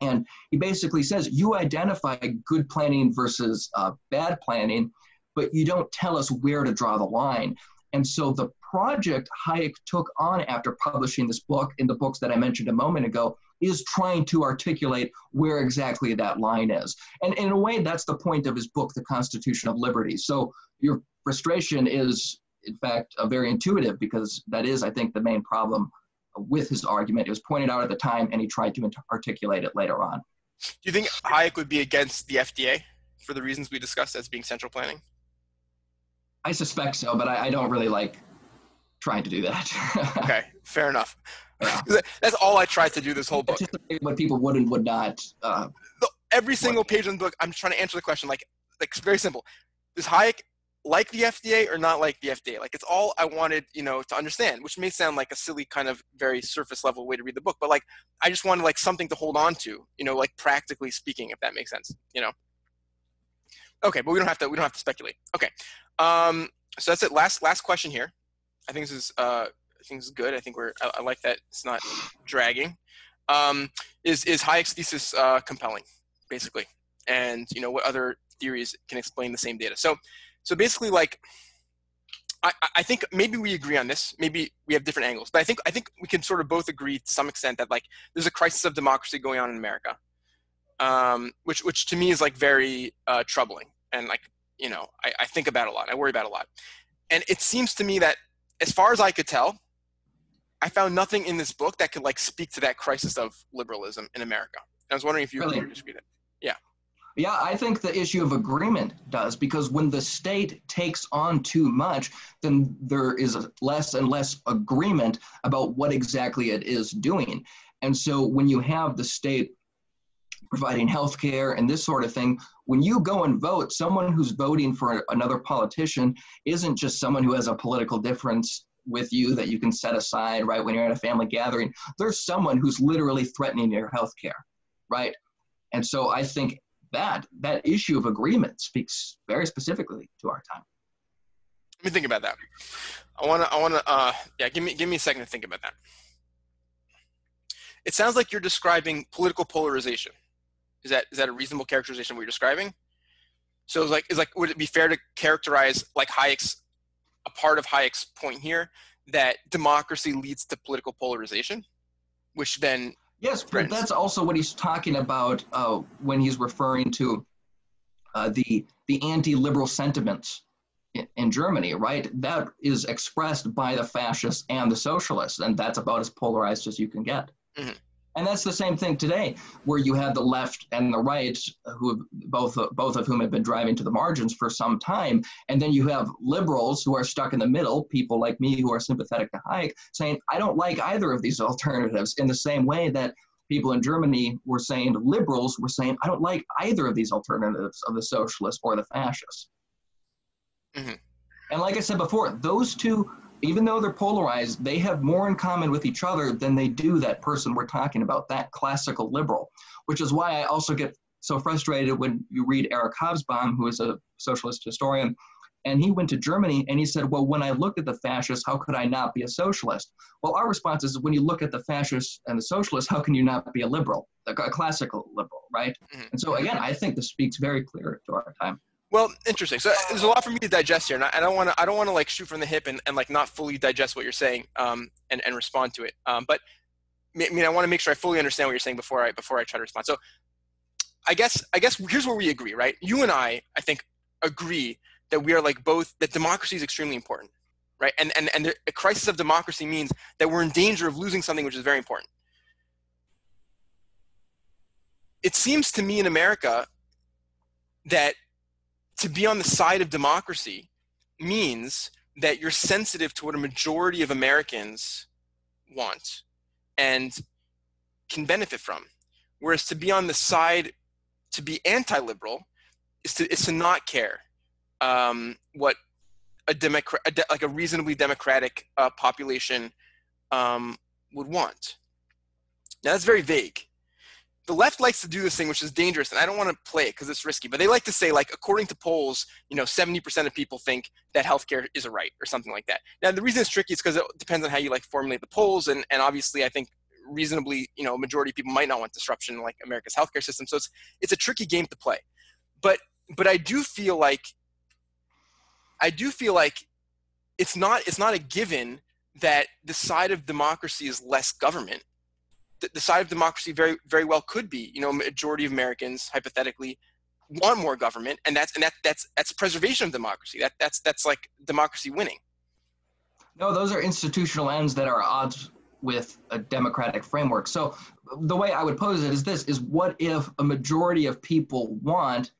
Speaker 2: and he basically says, "You identify good planning versus uh, bad planning, but you don't tell us where to draw the line." And so the project Hayek took on after publishing this book in the books that I mentioned a moment ago is trying to articulate where exactly that line is. And in a way, that's the point of his book, The Constitution of Liberty. So your frustration is, in fact, uh, very intuitive because that is, I think, the main problem with his argument. It was pointed out at the time, and he tried to articulate it later on.
Speaker 1: Do you think Hayek would be against the FDA for the reasons we discussed as being central planning?
Speaker 2: I suspect so, but I, I don't really like trying to do that.
Speaker 1: okay, fair enough. Yeah. That's all I tried to do this whole book.
Speaker 2: What people would and would not. Uh,
Speaker 1: Every single what, page in the book, I'm trying to answer the question like, like it's very simple. Does Hayek like the FDA or not like the FDA? Like it's all I wanted, you know, to understand, which may sound like a silly kind of very surface level way to read the book, but like I just wanted like something to hold on to, you know, like practically speaking, if that makes sense, you know. Okay, but we don't have to we don't have to speculate. Okay. Um, so that's it. Last last question here. I think this is uh, I think this is good. I think we're I, I like that it's not dragging. Um, is is Hayek's thesis uh, compelling, basically, and you know what other theories can explain the same data? So so basically, like I, I think maybe we agree on this. Maybe we have different angles, but I think I think we can sort of both agree to some extent that like there's a crisis of democracy going on in America, um, which which to me is like very uh, troubling and like you know I, I think about a lot. I worry about a lot, and it seems to me that as far as I could tell, I found nothing in this book that could like speak to that crisis of liberalism in America. And I was wondering if you really? disagree that. Yeah.
Speaker 2: Yeah, I think the issue of agreement does because when the state takes on too much, then there is less and less agreement about what exactly it is doing. And so when you have the state providing health care and this sort of thing. When you go and vote, someone who's voting for another politician isn't just someone who has a political difference with you that you can set aside, right, when you're at a family gathering. There's someone who's literally threatening your health care, right? And so I think that that issue of agreement speaks very specifically to our time.
Speaker 1: Let me think about that. I want to. I want to. Uh, yeah, give me give me a second to think about that. It sounds like you're describing political polarization. Is that is that a reasonable characterization of what you're describing? So it's like is like would it be fair to characterize like Hayek's a part of Hayek's point here that democracy leads to political polarization, which then
Speaker 2: yes, but that's also what he's talking about uh, when he's referring to uh, the the anti-liberal sentiments in, in Germany, right? That is expressed by the fascists and the socialists, and that's about as polarized as you can get. Mm-hmm. And that's the same thing today, where you have the left and the right, who both both of whom have been driving to the margins for some time, and then you have liberals who are stuck in the middle, people like me who are sympathetic to Hayek, saying I don't like either of these alternatives. In the same way that people in Germany were saying, liberals were saying, I don't like either of these alternatives of the socialists or the fascists. Mm-hmm. And like I said before, those two even though they're polarized, they have more in common with each other than they do that person we're talking about, that classical liberal, which is why I also get so frustrated when you read Eric Hobsbawm, who is a socialist historian, and he went to Germany and he said, Well, when I looked at the fascists, how could I not be a socialist? Well, our response is when you look at the fascists and the socialists, how can you not be a liberal, a classical liberal, right? Mm-hmm. And so, again, I think this speaks very clear to our time.
Speaker 1: Well, interesting. So there's a lot for me to digest here, and I, don't want to. I don't want to like shoot from the hip and, and like not fully digest what you're saying, um, and and respond to it. Um, but I mean, I want to make sure I fully understand what you're saying before I before I try to respond. So, I guess I guess here's where we agree, right? You and I, I think, agree that we are like both that democracy is extremely important, right? And and and a crisis of democracy means that we're in danger of losing something which is very important. It seems to me in America that to be on the side of democracy means that you're sensitive to what a majority of Americans want and can benefit from. Whereas to be on the side, to be anti-liberal, is to is to not care um, what a democrat, de- like a reasonably democratic uh, population um, would want. Now that's very vague the left likes to do this thing, which is dangerous, and I don't want to play it because it's risky. But they like to say, like, according to polls, you know, 70% of people think that healthcare is a right or something like that. Now, the reason it's tricky is because it depends on how you like formulate the polls, and and obviously, I think reasonably, you know, majority of people might not want disruption in like America's healthcare system. So it's it's a tricky game to play. But but I do feel like I do feel like it's not it's not a given that the side of democracy is less government the, the side of democracy very very well could be you know majority of Americans hypothetically want more government and that's and that that's that's preservation of democracy. That that's that's like democracy winning.
Speaker 2: No those are institutional ends that are odds with a democratic framework. So the way i would pose it is this is what if a majority of people want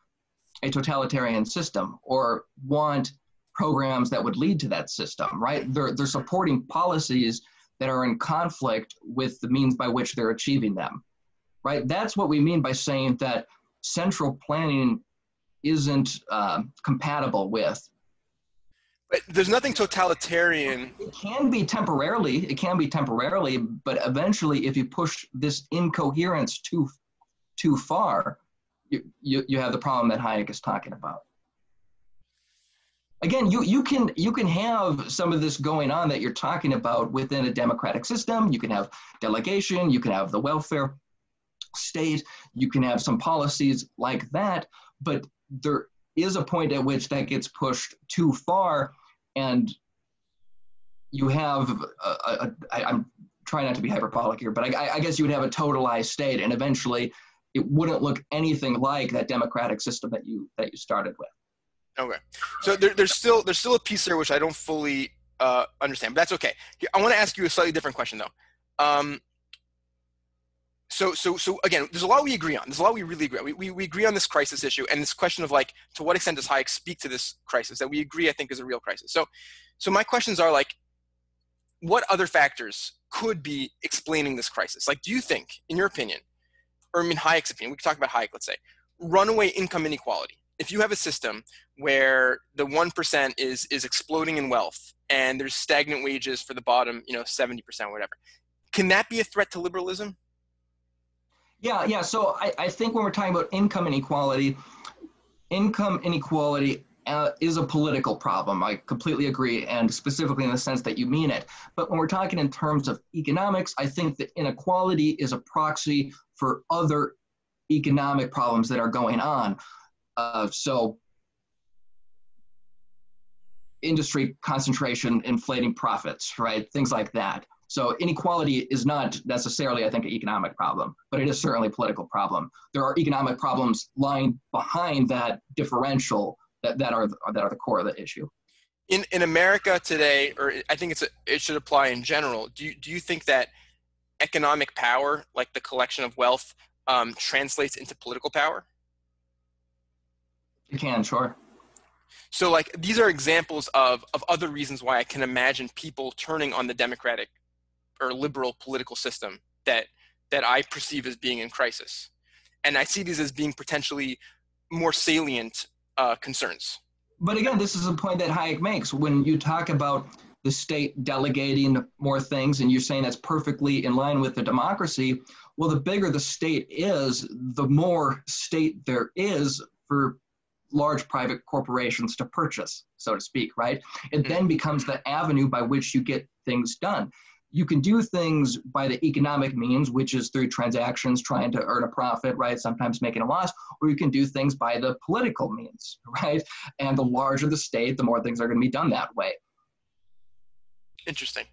Speaker 2: a totalitarian system or want programs that would lead to that system right? They're they're supporting policies that are in conflict with the means by which they're achieving them. Right? That's what we mean by saying that central planning isn't uh, compatible with.
Speaker 1: But there's nothing totalitarian.
Speaker 2: It can be temporarily. It can be temporarily, but eventually, if you push this incoherence too too far, you, you, you have the problem that Hayek is talking about again you you can you can have some of this going on that you're talking about within a democratic system. You can have delegation you can have the welfare state you can have some policies like that but there is a point at which that gets pushed too far and you have a, a, I, i'm trying not to be hyperbolic here but I, I guess you would have a totalized state and eventually it wouldn't look anything like that democratic system that you that you started with
Speaker 1: Okay, so there, there's still there's still a piece there which I don't fully uh, understand, but that's okay. I want to ask you a slightly different question though. Um, so so so again, there's a lot we agree on. There's a lot we really agree on. We, we, we agree on this crisis issue and this question of like to what extent does Hayek speak to this crisis that we agree I think is a real crisis. So so my questions are like, what other factors could be explaining this crisis? Like, do you think, in your opinion, or I mean Hayek's opinion, we can talk about Hayek, let's say, runaway income inequality. If you have a system where the 1% is, is exploding in wealth and there's stagnant wages for the bottom, you know, 70%, whatever, can that be a threat to liberalism?
Speaker 2: Yeah, yeah. So I, I think when we're talking about income inequality, income inequality uh, is a political problem. I completely agree, and specifically in the sense that you mean it. But when we're talking in terms of economics, I think that inequality is a proxy for other economic problems that are going on. Uh, so, industry concentration inflating profits, right? Things like that. So inequality is not necessarily, I think, an economic problem, but it is certainly a political problem. There are economic problems lying behind that differential that, that are that are the core of the issue.
Speaker 1: In in America today, or I think it's a, it should apply in general. Do you, do you think that economic power, like the collection of wealth, um, translates into political power?
Speaker 2: You can, sure.
Speaker 1: So, like, these are examples of, of other reasons why I can imagine people turning on the democratic or liberal political system that that I perceive as being in crisis, and I see these as being potentially more salient uh, concerns.
Speaker 2: But again, this is a point that Hayek makes when you talk about the state delegating more things, and you're saying that's perfectly in line with the democracy. Well, the bigger the state is, the more state there is for large private corporations to purchase, so to speak, right? It mm-hmm. then becomes the avenue by which you get things done you can do things by the economic means, which is through transactions, trying to earn a profit, right? Sometimes making a loss, or you can do things by the political means, right? And the larger the state, the more things are going to be done that way.
Speaker 1: Interesting.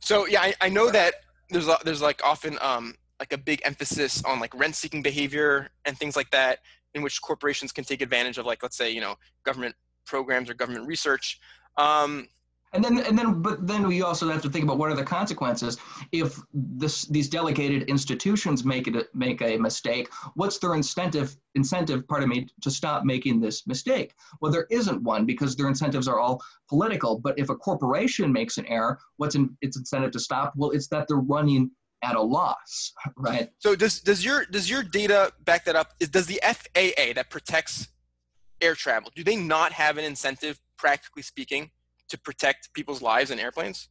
Speaker 1: So yeah, I, I know that there's a, there's like often um, like a big emphasis on like rent-seeking behavior and things like that, in which corporations can take advantage of like let's say you know government programs or government research. Um,
Speaker 2: and then, and then, but then we also have to think about what are the consequences if this, these delegated institutions make it make a mistake. What's their incentive? Incentive, pardon me, to stop making this mistake? Well, there isn't one because their incentives are all political. But if a corporation makes an error, what's in, its incentive to stop? Well, it's that they're running at a loss, right?
Speaker 1: So does does your does your data back that up? Does the FAA that protects air travel do they not have an incentive, practically speaking? to protect people's lives in airplanes?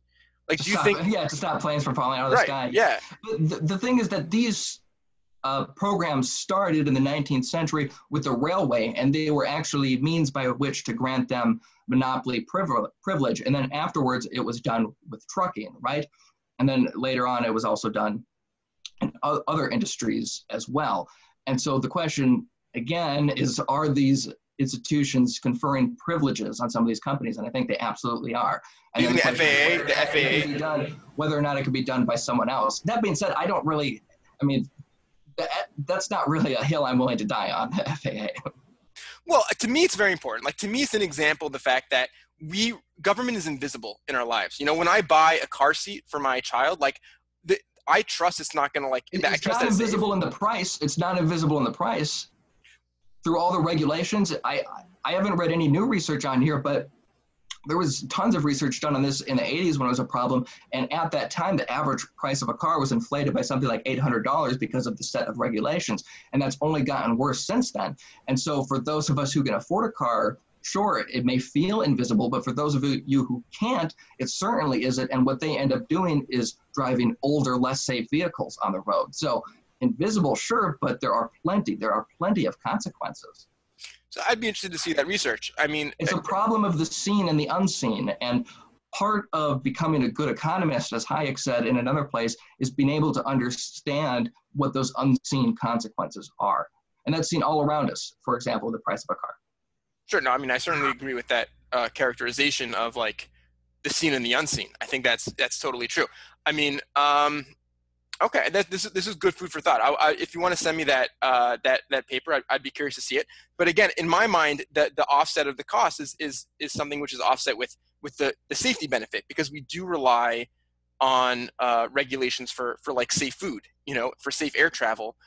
Speaker 1: Like, do you
Speaker 2: stop,
Speaker 1: think?
Speaker 2: Yeah, to stop planes from falling out of the
Speaker 1: right,
Speaker 2: sky.
Speaker 1: Yeah.
Speaker 2: The, the thing is that these uh, programs started in the 19th century with the railway, and they were actually means by which to grant them monopoly privilege. And then afterwards, it was done with trucking, right? And then later on, it was also done in other industries as well. And so the question again is are these institutions conferring privileges on some of these companies, and I think they absolutely are.
Speaker 1: And Even the, the FAA, the FAA,
Speaker 2: done, whether or not it could be done by someone else. That being said, I don't really. I mean, that, that's not really a hill I'm willing to die on. The FAA.
Speaker 1: Well, to me, it's very important. Like to me, it's an example of the fact that we government is invisible in our lives. You know, when I buy a car seat for my child, like the, I trust it's not going to like.
Speaker 2: It's not invisible in the price. It's not invisible in the price through all the regulations. I I haven't read any new research on here, but there was tons of research done on this in the 80s when it was a problem. And at that time, the average price of a car was inflated by something like $800 because of the set of regulations. And that's only gotten worse since then. And so, for those of us who can afford a car, sure, it may feel invisible, but for those of you who can't, it certainly isn't. And what they end up doing is driving older, less safe vehicles on the road. So invisible, sure, but there are plenty. There are plenty of consequences.
Speaker 1: So I'd be interested to see that research. I mean,
Speaker 2: it's a uh, problem of the seen and the unseen. And part of becoming a good economist, as Hayek said in another place, is being able to understand what those unseen consequences are. And that's seen all around us. For example, the price of a car.
Speaker 1: Sure. No, I mean, I certainly agree with that uh, characterization of like the seen and the unseen. I think that's that's totally true. I mean, um, Okay, that, this is this is good food for thought. I, I, if you want to send me that uh, that that paper, I'd, I'd, be curious to see it. But again, in my mind, the the offset of the cost is is is something which is offset with with the the safety benefit because we do rely on uh, regulations for for like safe food, you know, for safe air travel.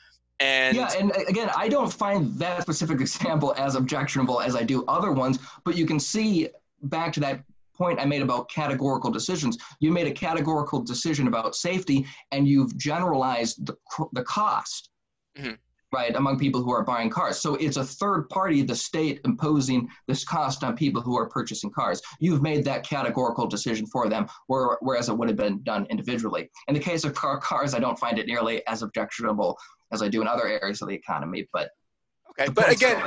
Speaker 1: And
Speaker 2: yeah, and again, I don't find that specific example as objectionable as I do other ones, but you can see back to that point I made about categorical decisions. You made a categorical decision about safety and you've generalized the, the cost Mm-hmm. Right, among people who are buying cars. So it's a third party, the state, imposing this cost on people who are purchasing cars. You've made that categorical decision for them, whereas it would have been done individually. In the case of car cars, I don't find it nearly as objectionable as I do in other areas of the economy. But
Speaker 1: okay, but again,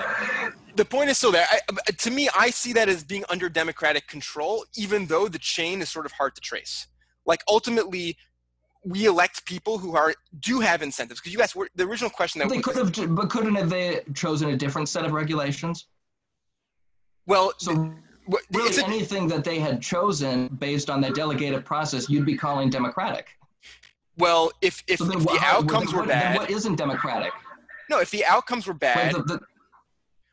Speaker 1: the point is still there. I, uh, to me, I see that as being under democratic control, even though the chain is sort of hard to trace. Like ultimately, we elect people who are do have incentives because you asked the original question that
Speaker 2: they could have but couldn't have they chosen a different set of regulations?
Speaker 1: Well
Speaker 2: so really a, anything that they had chosen based on that delegated process you'd be calling democratic.
Speaker 1: Well if if, so if the outcomes were bad
Speaker 2: what isn't democratic?
Speaker 1: No if the outcomes were bad the, the,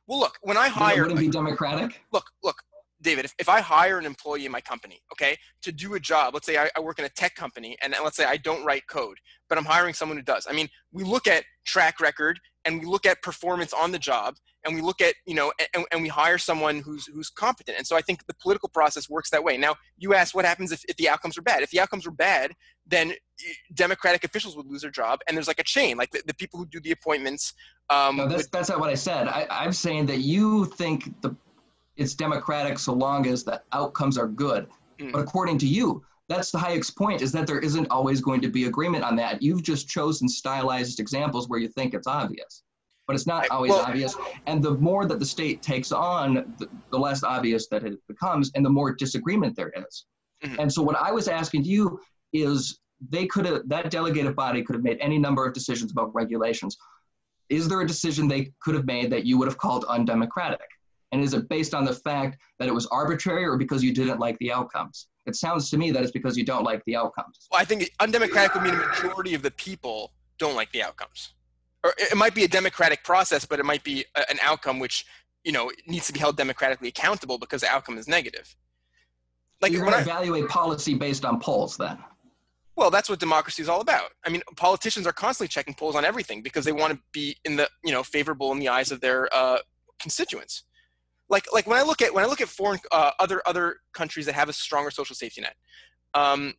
Speaker 1: well look when i hire
Speaker 2: would it be democratic?
Speaker 1: Look look David, if, if I hire an employee in my company, okay, to do a job, let's say I, I, work in a tech company and let's say I don't write code, but I'm hiring someone who does. I mean, we look at track record and we look at performance on the job and we look at, you know, and, and we hire someone who's, who's competent. And so I think the political process works that way. Now, you ask what happens if, if the outcomes are bad. If the outcomes are bad, then Democratic officials would lose their job. And there's like a chain, like the, the people who do the appointments.
Speaker 2: Um, no, that's, would, that's not what I said. I, I'm saying that you think the it's democratic so long as the outcomes are good. Mm. But according to you, that's the Hayek's point is that there isn't always going to be agreement on that. You've just chosen stylized examples where you think it's obvious, but it's not always well, obvious. And the more that the state takes on, the, the, less obvious that it becomes, and the more disagreement there is. Mm-hmm. And so, what I was asking you is they could have, that delegated body could have made any number of decisions about regulations. Is there a decision they could have made that you would have called undemocratic? And is it based on the fact that it was arbitrary or because you didn't like the outcomes? It sounds to me that it's because you don't like the outcomes.
Speaker 1: Well, I think undemocratic would mean a majority of the people don't like the outcomes. Or it might be a democratic process, but it might be a, an outcome which, you know, needs to be held democratically accountable because the outcome is negative.
Speaker 2: Like so you're going to evaluate policy based on polls then.
Speaker 1: Well, that's what democracy is all about. I mean, politicians are constantly checking polls on everything because they want to be in the, you know, favorable in the eyes of their uh, constituents like like when I look at when I look at foreign uh, other other countries that have a stronger social safety net, um,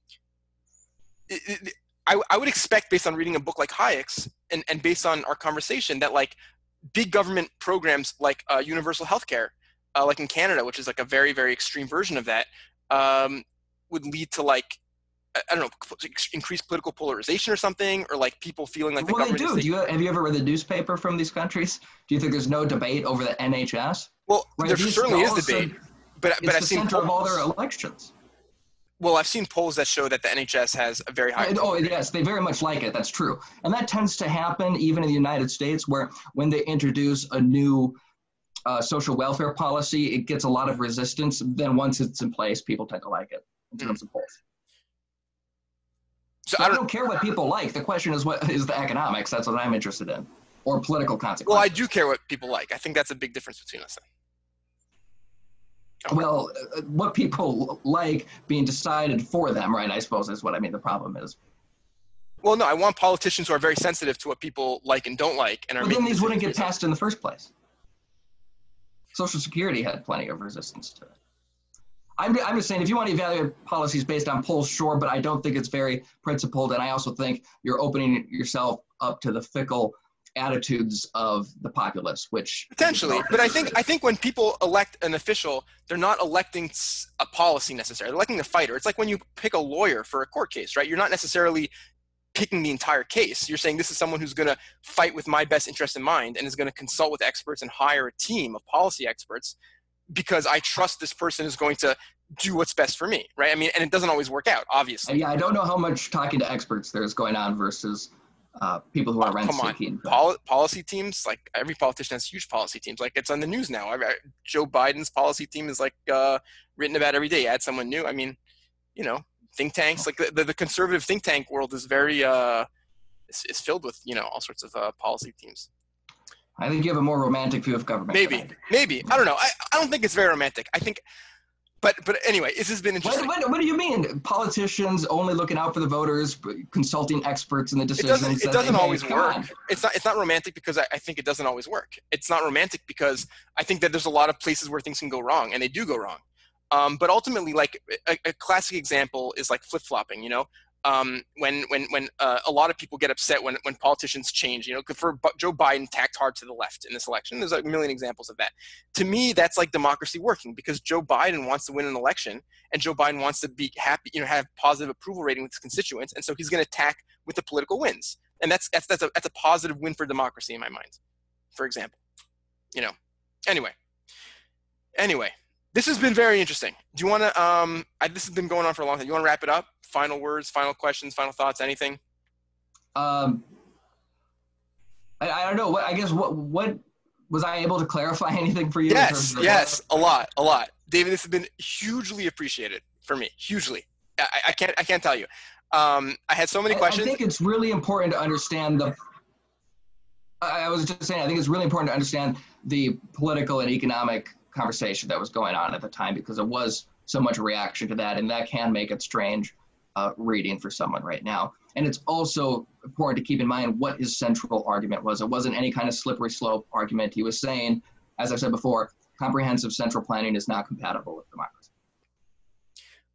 Speaker 1: it, it, I, I would expect based on reading a book like Hayek's and, and based on our conversation that like big government programs like uh, universal healthcare, uh, like in Canada, which is like a very very extreme version of that, um, would lead to like I don't know, increased political polarization or something, or like people feeling like the
Speaker 2: well,
Speaker 1: government.
Speaker 2: They do. do you, have you ever read the newspaper from these countries? Do you think there's no debate over the NHS?
Speaker 1: Well, right? there certainly is debate, but but I've seen
Speaker 2: polls. of all their elections.
Speaker 1: Well, I've seen polls that show that the NHS has a very high.
Speaker 2: Oh, yes, they very much like it. That's true, and that tends to happen even in the United States, where when they introduce a new uh, social welfare policy, it gets a lot of resistance. Then once it's in place, people tend to like it in terms mm. of polls. So, I, don't, I don't care what people like. The question is what is the economics? That's what I'm interested in, or political consequences.
Speaker 1: Well, I do care what people like. I think that's a big difference between us.
Speaker 2: Okay. Well, uh, what people like being decided for them, right? I suppose is what I mean. The problem is.
Speaker 1: Well, no, I want politicians who are very sensitive to what people like and don't like, and are.
Speaker 2: Well, then these wouldn't get passed in the first place. Social Security had plenty of resistance to it. I'm, I'm just saying, if you want to evaluate policies based on polls, sure, but I don't think it's very principled. And I also think you're opening yourself up to the fickle attitudes of the populace, which
Speaker 1: potentially. But I think I think when people elect an official, they're not electing a policy necessarily. They're electing a fighter. It's like when you pick a lawyer for a court case, right? You're not necessarily picking the entire case. You're saying this is someone who's going to fight with my best interest in mind and is going to consult with experts and hire a team of policy experts because I trust this person is going to do what's best for me, right? I mean, and it doesn't always work out, obviously.
Speaker 2: Yeah, I don't know how much talking to experts there's going on versus uh, people who are oh, rent seeking.
Speaker 1: Pol- policy teams, like every politician has huge policy teams. Like it's on the news now. I, I, Joe Biden's policy team is like uh, written about every day. Add someone new. I mean, you know, think tanks. Like the, the, the conservative think tank world is very uh, is, is filled with you know all sorts of uh, policy teams.
Speaker 2: I think you have a more romantic view of government.
Speaker 1: Maybe, maybe. I don't know. I, I don't think it's very romantic. I think, but but anyway, this has been interesting.
Speaker 2: What, what, what, do you mean? Politicians only looking out for the voters, consulting experts in the decisions.
Speaker 1: It doesn't, it doesn't always work. On. It's not. It's not romantic because I, I think it doesn't always work. It's not romantic because I think that there's a lot of places where things can go wrong, and they do go wrong. Um, but ultimately, like a, a, classic example is like flip flopping. You know, um, when when when uh, a lot of people get upset when when politicians change. You know, for Joe Biden tacked hard to the left in this election. There's a million examples of that. To me, that's like democracy working because Joe Biden wants to win an election, and Joe Biden wants to be happy, you know, have positive approval rating with his constituents, and so he's going to tack with the political wins, and that's that's that's a that's a positive win for democracy in my mind. For example, you know. Anyway, anyway, this has been very interesting. Do you want to? Um, I, this has been going on for a long time. You want to wrap it up? Final words, final questions, final thoughts, anything?
Speaker 2: Um, I, I don't know. What I guess what what was I able to clarify anything for you?
Speaker 1: Yes, yes, a lot, a lot. David, this has been hugely appreciated for me. Hugely. I, I can't I can't tell you. Um, I had so many questions.
Speaker 2: I think it's really important to understand the. I was just saying, I think it's really important to understand the political and economic conversation that was going on at the time because it was so much reaction to that, and that can make it strange uh, reading for someone right now. And it's also important to keep in mind what his central argument was. It wasn't any kind of slippery slope argument. He was saying, as I said before, comprehensive central planning is not compatible with democracy.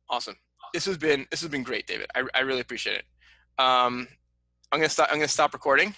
Speaker 1: Awesome. This has been this has been great, David. I, I really appreciate it. Um, I'm gonna stop. I'm gonna stop recording.